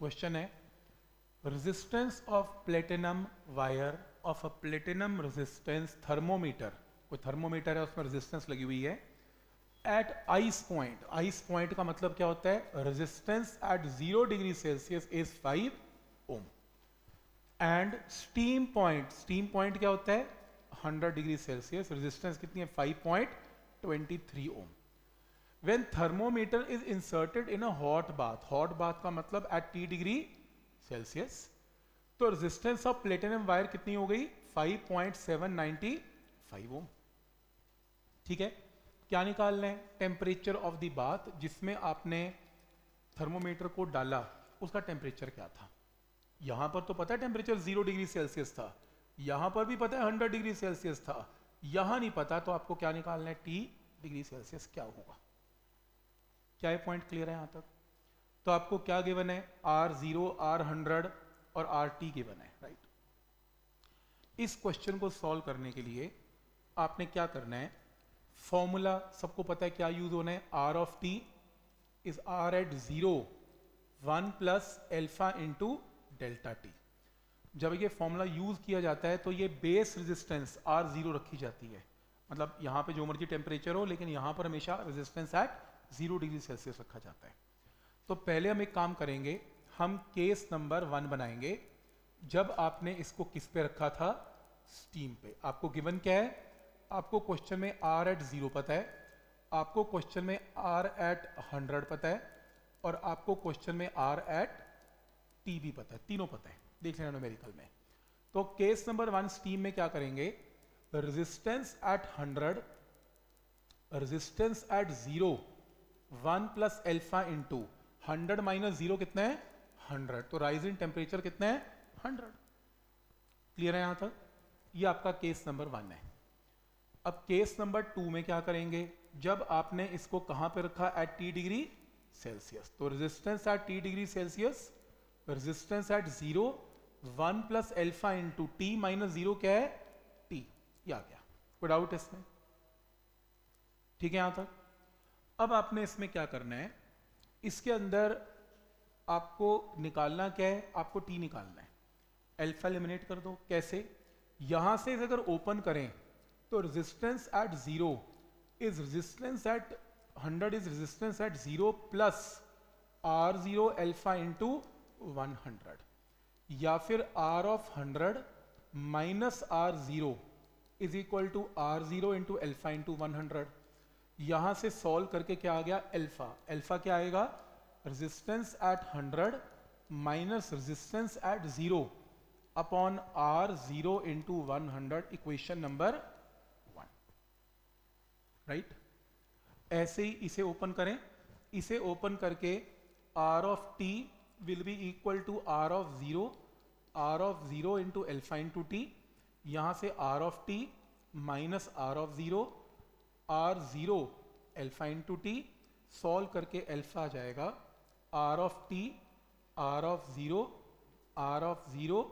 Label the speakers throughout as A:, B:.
A: Question है resistance of platinum wire of a platinum resistance thermometer कोई thermometer है, उसमें रेजिस्टेंस लगी हुई है at ice point ice point का मतलब क्या होता है? Resistance at zero degree Celsius is five ohm and steam point steam point क्या होता है? 100 डिग्री सेल्सियस रेजिस्टेंस कितनी है? 5.23 ohm thermometer is inserted in a hot bath hot bath का मतलब एट टी डिग्री सेल्सियस तो रेजिस्टेंस ऑफ़ प्लेटिनम वायर कितनी हो गई? 5.795 ओम ठीक है? क्या निकालना है? टेम्परेचर ऑफ़ द बाथ जिसमें आपने थर्मोमीटर को डाला, उसका टेम्परेचर क्या था? यहाँ पर तो पता है टेम्परेचर ज़ीरो डिग्री सेल्सियस था। यहाँ पर भी पता है हंड्रेड डिग्री सेल्सियस था। यहाँ नहीं पता तो आपको क्या निकालना है? टी डिग्री सेल्सियस क्या होगा? क्या ये पॉइंट क्लियर है यहाँ तक? तो आपको क्या गिवन है? आर ज़ीरो आर हंड्रेड और आर टी गिवन है राइट इस क्वेश्चन को सॉल्व करने के लिए आपने क्या करना है? फॉर्मूला सबको पता है क्या यूज़ होना है? R of T is R at zero one plus alpha into delta T जब ये फॉर्मूला यूज़ किया जाता है तो ये बेस रेजिस्टेंस आर ज़ीरो रखी जाती है। मतलब यहाँ पे जो मर्ज़ी टेम्परेचर हो, लेकिन यहाँ पर हमेशा resistance at zero degree Celsius रखा जाता है। तो पहले हम एक काम करेंगे, हम केस नंबर वन बनाएँगे। जब आपने इसको किस पे रखा था? स्टीम पे। आपको गिवन क्या है? आपको क्वेश्चन में आर एट ज़ीरो पता है, आपको क्वेश्चन में आर एट हंड्रेड पता है, और आपको क्वेश्चन में आर एट टी भी पता है, तीनों पता है। देख लेना न्यूमेरिकल में। तो केस नंबर वन, स्टीम में क्या करेंगे? Resistance at hundred resistance at zero one plus alpha into hundred minus zero कितना है? हंड्रेड। तो राइज इन टेम्परेचर कितना है? हंड्रेड। क्लियर है यहाँ तक? ये आपका केस नंबर वन है। अब केस नंबर टू में क्या करेंगे? जब आपने इसको कहाँ पे रखा? एट टी डिग्री सेल्सियस तो resistance at T degree Celsius resistance at zero one plus alpha into T minus zero क्या है? टी ये आ गया कोई डाउट इसमें। ठीक है यहाँ तक? अब आपने इसमें क्या करना है? इसके अंदर आपको निकालना क्या है? आपको टी निकालना है। एल्फा एलिमिनेट कर दो। कैसे? यहाँ से अगर ओपन करें तो resistance at zero is resistance at hundred is resistance at zero plus R zero alpha into one या फिर R of hundred minus R zero is equal to R zero into alpha into one hundred यहाँ से solve करके क्या आ गया? Alpha alpha क्या आएगा? Resistance at hundred minus resistance at zero upon R zero into one hundred equation number one right ऐसे ही इसे ओपन करें। इसे ओपन करके R of T will be equal to r of 0 r of 0 into alpha into T यहाँ से R of T minus R of 0 r 0 alpha into T solve करके alpha आ जाएगा। R of t, r of 0 r of 0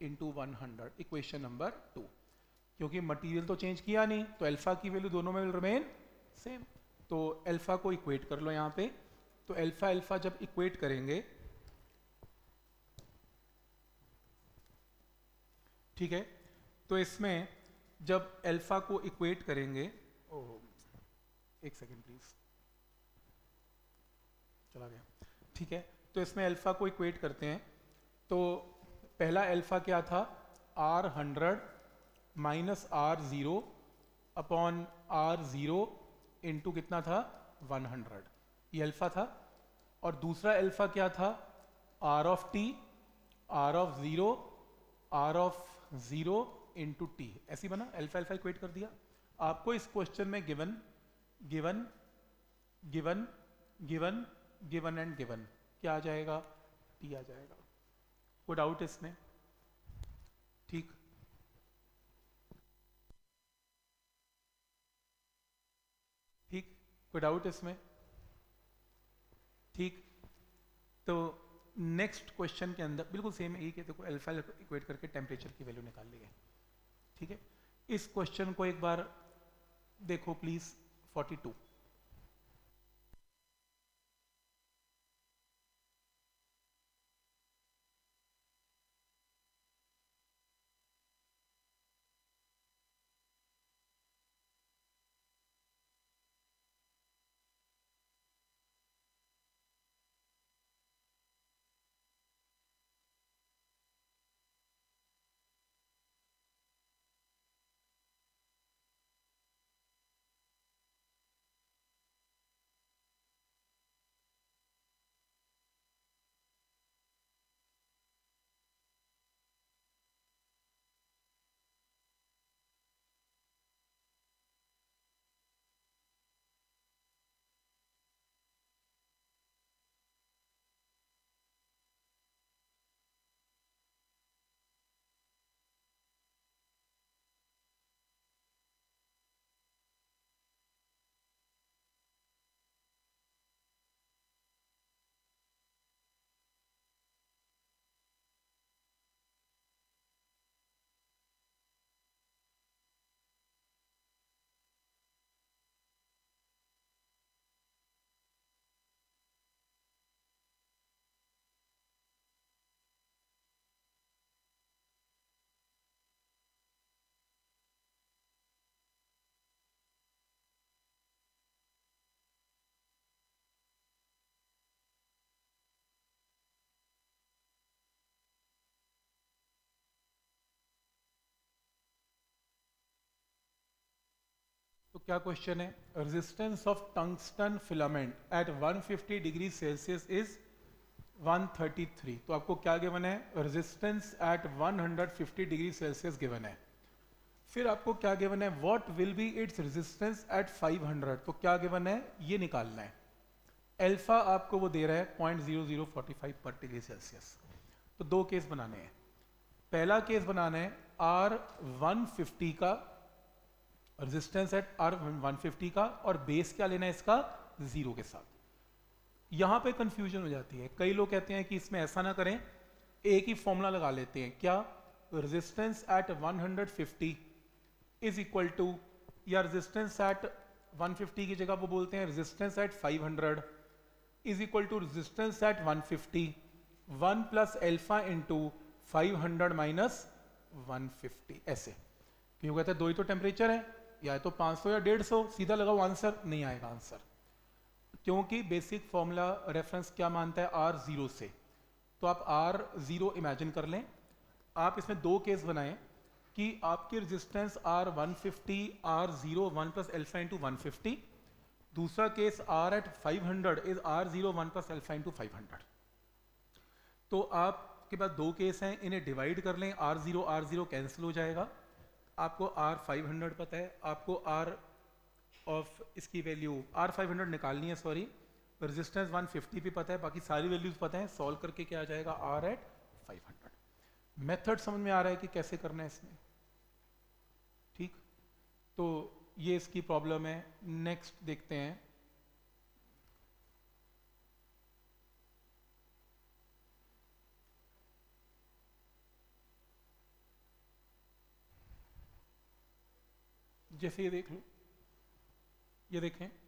A: into 100 equation number two क्योंकि material तो change किया नहीं तो अल्फ़ा की वैल्यू दोनों में विल रिमेन सेम तो अल्फ़ा को इक्वेट कर लो यहाँ पे। तो अल्फ़ा अल्फ़ा जब इक्वेट करेंगे, ठीक है? तो इसमें जब अल्फ़ा को इक्वेट करेंगे ओ एक सेकेंड प्लीज़ चला गया। ठीक है तो इसमें अल्फ़ा को इक्वेट करते हैं। तो पहला अल्फ़ा क्या था? R hundred minus R zero upon R zero into कितना था? वन हंड्रेड ये अल्फ़ा था। और दूसरा अल्फ़ा क्या था? R of T R of zero R of zero into T ऐसी बना अल्फ़ा अल्फ़ा इक्वेट कर दिया। आपको इस क्वेश्चन में given given given given given and given क्या आ जाएगा? टी आ जाएगा। कोई डाउट इसमें। ठीक। ठीक। कोई डाउट इसमें? ठीक। तो नेक्स्ट क्वेश्चन के अंदर, बिल्कुल सेम एक देखो अल्फ़ा इक्वेट करके टेम्परेचर की वैल्यू निकाल ली है। ठीक है? इस क्वेश्चन को एक बार देखो प्लीज़ 42 क्या क्वेश्चन है? Resistance of tungsten filament at 150 degree Celsius is 133 तो आपको क्या गिवन है? Resistance at 150 degree Celsius given है। फिर आपको क्या गिवन है? What will be its resistance at 500 तो क्या गिवन है? ये निकालना है। एल्फा आपको वो दे रहा है पॉइंट पर डिग्री सेल्सियस तो दो केस बनाने हैं। पहला केस बनाना है आर 150 का रेजिस्टेंस एट आर 150 का और बेस क्या लेना है इसका? ज़ीरो के साथ। यहाँ पे कंफ्यूजन हो जाती है। कई लोग कहते हैं कि इसमें ऐसा ना करें। एक ही फॉर्मूला लगा लेते हैं। क्या? Resistance at 150 is equal to या रेजिस्टेंस एट 150 की जगह वो बोलते हैं resistance at 500 is equal to resistance at 150 1 plus alpha into five minus one ऐसे। क्यों कहते हैं? दो ही तो टेम्परेचर है। या तो 500 या 150 सीधा लगाओ आंसर नहीं आएगा आंसर क्योंकि बेसिक फॉर्मूला रेफरेंस क्या मानता है? आर ज़ीरो से. तो आप आर ज़ीरो इमेजिन कर लें. आप इसमें दो केस बनाएँ कि आपकी resistance R 150 R zero one plus alpha into one दूसरा case R at 500 is R zero one plus alpha into five तो आपके पास दो केस हैं, इन्हें डिवाइड कर लें. R zero R zero cancel हो जाएगा. आपको आर 500 पता है, आपको आर ऑफ़ इसकी वैल्यू आर 500 निकालनी है सॉरी रेजिस्टेंस 150 भी पता है, बाकी सारी वैल्यूज़ पता है सॉल्व करके क्या आ जाएगा? आर एट 500 मेथड समझ में आ रहा है कि कैसे करना है इसमें? ठीक? तो ये इसकी प्रॉब्लम है. नेक्स्ट देखते हैं. जैसे ये देख लो। ये देखें।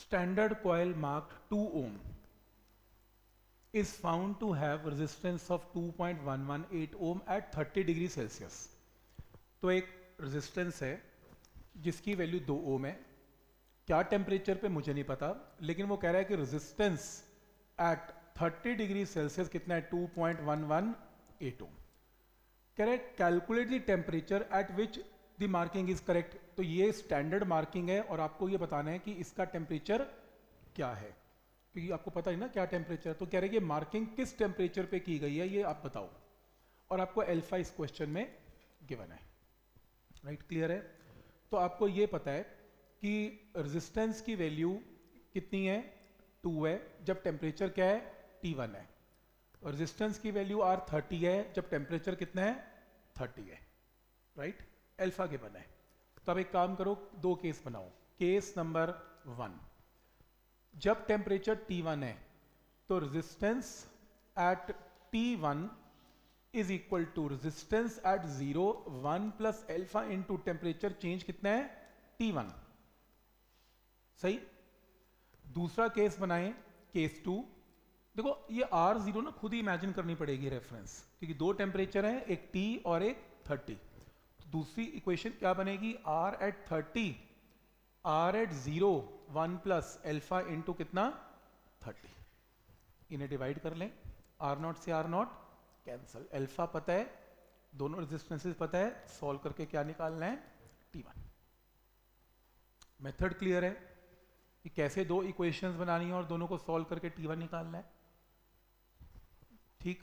A: Standard coil marked 2 ohm is found to have resistance of 2.118 ohm at 30 degree Celsius. तो एक रेजिस्टेंस है, जिसकी वैल्यू 2 ओम है। क्या टेम्परेचर पे मुझे नहीं पता, लेकिन वो कह रहा है कि रेजिस्टेंस एट 30 डिग्री सेल्सियस कितना है? 2.118 ओम कह रहे calculate the temperature at which the marking is correct तो ये स्टैंडर्ड मार्किंग है और आपको ये बताना है कि इसका टेम्परेचर क्या है। क्योंकि आपको पता है ना क्या टेम्परेचर तो कह रहे हैं मार्किंग किस टेम्परेचर पे की गई है ये आप बताओ। और आपको एल्फा इस क्वेश्चन में गिवन है। राइट right, क्लियर है? तो आपको ये पता है कि रेजिस्टेंस की वैल्यू कितनी है? टू है। जब टेम्परेचर क्या है? टी वन है। रेजिस्टेंस की वैल्यू आर थर्टी है। जब टेम्परेचर कितना है? थर्टी है। Right right? एल्फा के बना। है तो अब एक काम करो, दो केस बनाओ। केस नंबर वन जब टेम्परेचर T1 है तो resistance at T1 is equal to resistance at zero one plus alpha into temperature change कितना है? T1 सही? दूसरा केस बनाए केस टू देखो, ये आर ज़ीरो ना खुद ही इमेजिन करनी पड़ेगी रेफरेंस क्योंकि दो टेम्परेचर हैं, एक टी और एक थर्टी दूसरी इक्वेशन क्या बनेगी? R at thirty R at zero one plus alpha into कितना? थर्टी इन्हें डिवाइड कर लें। आर नॉट से आर नॉट कैंसल एल्फा पता है, दोनों रेजिस्टेंसेस पता है सॉल्व करके क्या निकालना है? टी वन मेथड क्लियर है कि कैसे दो इक्वेशंस बनानी है और दोनों को सॉल्व करके टी वन निकालना है। ठीक?